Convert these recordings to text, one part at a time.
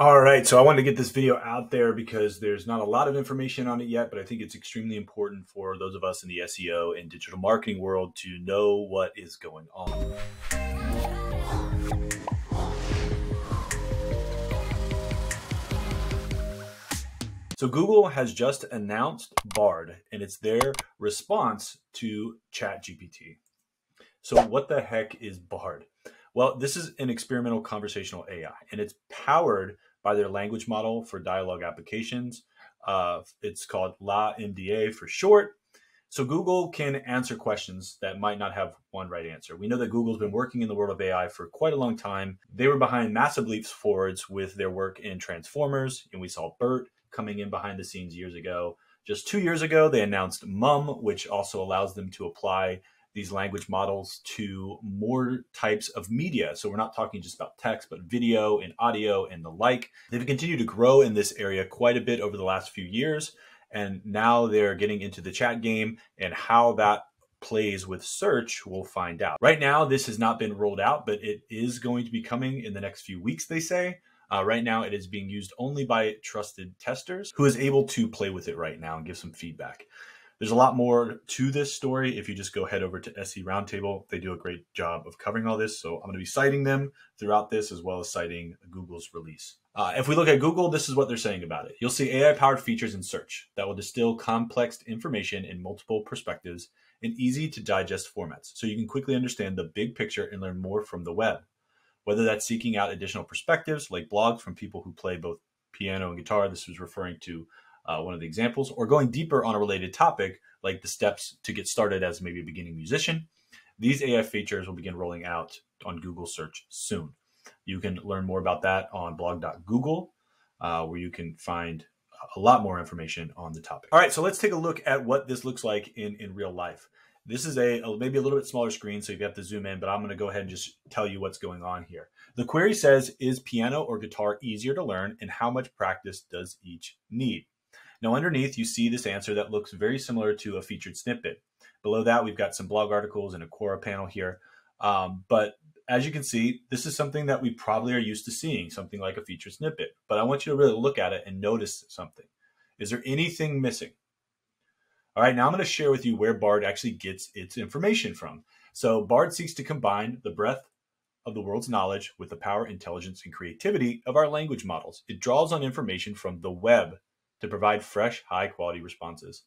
All right, so I wanted to get this video out there because there's not a lot of information on it yet, but I think it's extremely important for those of us in the SEO and digital marketing world to know what is going on. So Google has just announced Bard, and it's their response to ChatGPT. So what the heck is Bard? Well, this is an experimental conversational AI, and it's powered by their language model for dialogue applications. Uh, it's called LaMDA for short. So Google can answer questions that might not have one right answer. We know that Google's been working in the world of AI for quite a long time. They were behind massive leaps forwards with their work in Transformers, and we saw BERT coming in behind the scenes years ago. Just two years ago, they announced MUM, which also allows them to apply these language models to more types of media. So we're not talking just about text, but video and audio and the like. They've continued to grow in this area quite a bit over the last few years. And now they're getting into the chat game and how that plays with search, we'll find out. Right now, this has not been rolled out, but it is going to be coming in the next few weeks, they say. Uh, right now, it is being used only by trusted testers who is able to play with it right now and give some feedback. There's a lot more to this story. If you just go head over to SE Roundtable, they do a great job of covering all this. So I'm going to be citing them throughout this as well as citing Google's release. Uh, if we look at Google, this is what they're saying about it. You'll see AI powered features in search that will distill complex information in multiple perspectives in easy to digest formats so you can quickly understand the big picture and learn more from the web. Whether that's seeking out additional perspectives like blogs from people who play both piano and guitar, this was referring to uh, one of the examples, or going deeper on a related topic, like the steps to get started as maybe a beginning musician. These AI features will begin rolling out on Google search soon. You can learn more about that on blog.google, uh, where you can find a lot more information on the topic. All right, so let's take a look at what this looks like in, in real life. This is a, a maybe a little bit smaller screen, so you have to zoom in, but I'm going to go ahead and just tell you what's going on here. The query says, is piano or guitar easier to learn, and how much practice does each need? Now underneath, you see this answer that looks very similar to a featured snippet. Below that, we've got some blog articles and a Quora panel here. Um, but as you can see, this is something that we probably are used to seeing, something like a featured snippet. But I want you to really look at it and notice something. Is there anything missing? All right, now I'm going to share with you where Bard actually gets its information from. So Bard seeks to combine the breadth of the world's knowledge with the power, intelligence, and creativity of our language models. It draws on information from the web to provide fresh, high quality responses.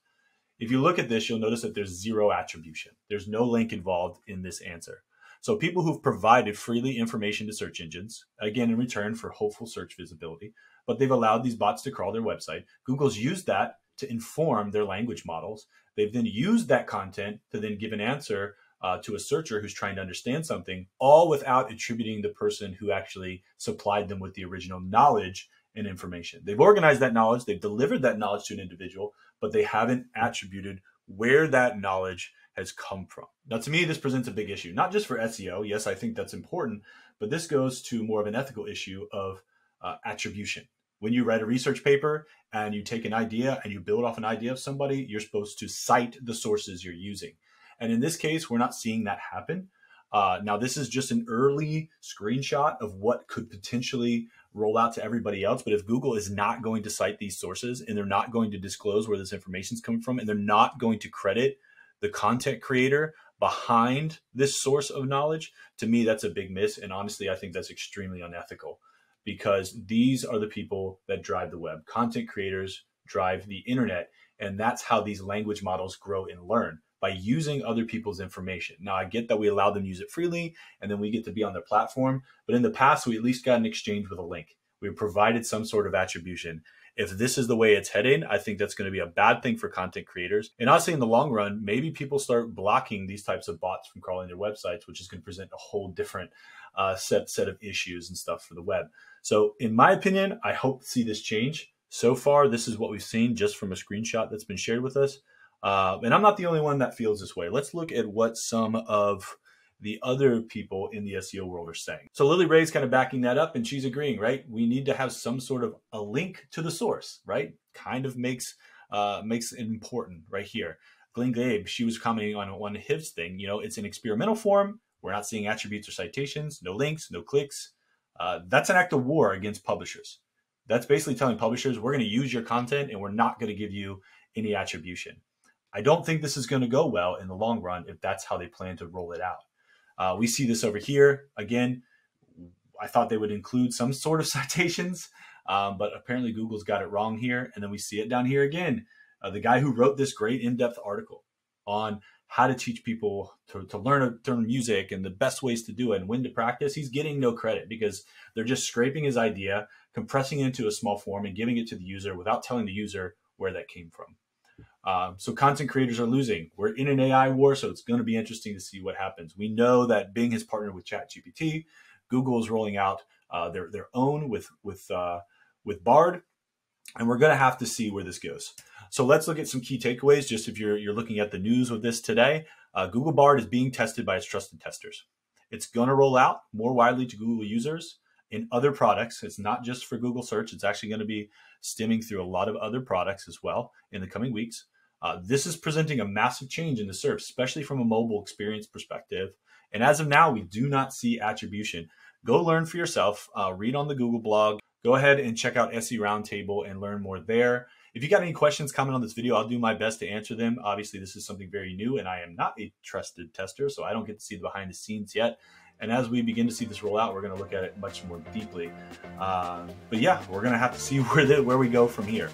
If you look at this, you'll notice that there's zero attribution. There's no link involved in this answer. So people who've provided freely information to search engines, again, in return for hopeful search visibility, but they've allowed these bots to crawl their website. Google's used that to inform their language models. They've then used that content to then give an answer uh, to a searcher who's trying to understand something, all without attributing the person who actually supplied them with the original knowledge and information. They've organized that knowledge, they've delivered that knowledge to an individual, but they haven't attributed where that knowledge has come from. Now, to me, this presents a big issue, not just for SEO. Yes, I think that's important, but this goes to more of an ethical issue of uh, attribution. When you write a research paper and you take an idea and you build off an idea of somebody, you're supposed to cite the sources you're using. And in this case, we're not seeing that happen. Uh, now, this is just an early screenshot of what could potentially roll out to everybody else. But if Google is not going to cite these sources and they're not going to disclose where this information is coming from and they're not going to credit the content creator behind this source of knowledge, to me, that's a big miss. And honestly, I think that's extremely unethical because these are the people that drive the web. Content creators drive the internet. And that's how these language models grow and learn by using other people's information. Now, I get that we allow them to use it freely and then we get to be on their platform, but in the past, we at least got an exchange with a link. We provided some sort of attribution. If this is the way it's heading, I think that's going to be a bad thing for content creators. And honestly, in the long run, maybe people start blocking these types of bots from crawling their websites, which is going to present a whole different uh, set set of issues and stuff for the web. So, in my opinion, I hope to see this change. So far, this is what we've seen just from a screenshot that's been shared with us. Uh, and I'm not the only one that feels this way. Let's look at what some of the other people in the SEO world are saying. So Lily Ray's kind of backing that up and she's agreeing, right? We need to have some sort of a link to the source, right? Kind of makes uh, makes it important right here. Glenn Gabe, she was commenting on one his thing. You know, it's an experimental form. We're not seeing attributes or citations, no links, no clicks. Uh, that's an act of war against publishers. That's basically telling publishers we're going to use your content and we're not going to give you any attribution. I don't think this is going to go well in the long run if that's how they plan to roll it out. Uh, we see this over here. Again, I thought they would include some sort of citations, um, but apparently Google's got it wrong here. And then we see it down here again. Uh, the guy who wrote this great in depth article on how to teach people to, to learn learn music and the best ways to do it and when to practice, he's getting no credit because they're just scraping his idea, compressing it into a small form, and giving it to the user without telling the user where that came from. Um, so content creators are losing. We're in an AI war, so it's going to be interesting to see what happens. We know that Bing has partnered with ChatGPT. Google is rolling out uh, their their own with with uh, with Bard, and we're going to have to see where this goes. So let's look at some key takeaways. Just if you're you're looking at the news with this today, uh, Google Bard is being tested by its trusted testers. It's going to roll out more widely to Google users in other products. It's not just for Google search. It's actually going to be stemming through a lot of other products as well in the coming weeks. Uh, this is presenting a massive change in the search, especially from a mobile experience perspective. And as of now, we do not see attribution. Go learn for yourself. Uh, read on the Google blog. Go ahead and check out SE Roundtable and learn more there. If you got any questions, comment on this video. I'll do my best to answer them. Obviously, this is something very new, and I am not a trusted tester, so I don't get to see the behind the scenes yet. And as we begin to see this roll out, we're going to look at it much more deeply. Uh, but yeah, we're going to have to see where the, where we go from here.